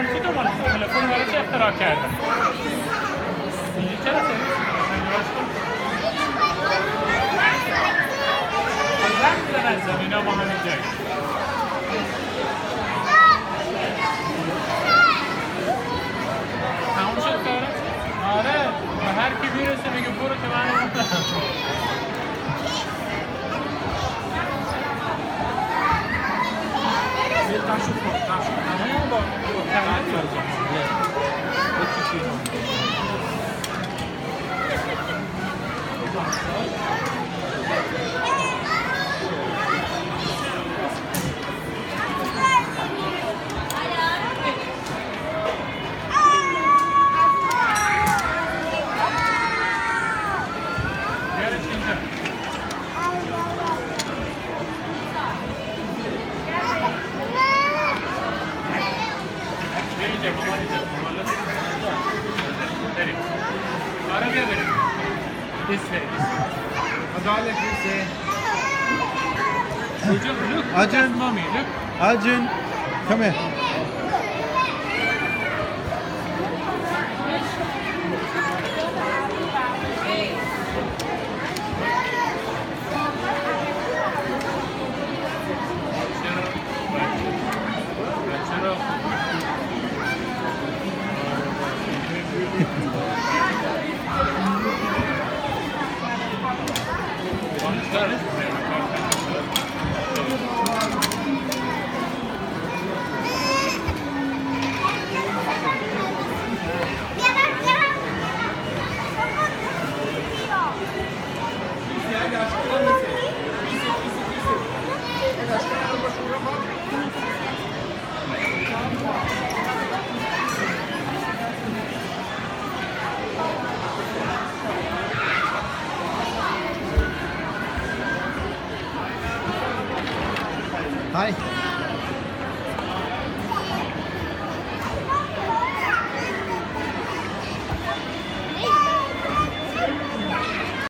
منفی دو مال تلفن برای چه اختراع کرده اینجا چرا سرویس زمین با همین جایی شد آره به هر کی می‌رسه میگه برو که من Kaszub, kaszub, kaszub. Nie, bo... Bo ci się... Verin. Arabaya verin. Biz verin. Adalet ise... Would look? Ajahn. Mommy, look. Ajahn, come here. Bye.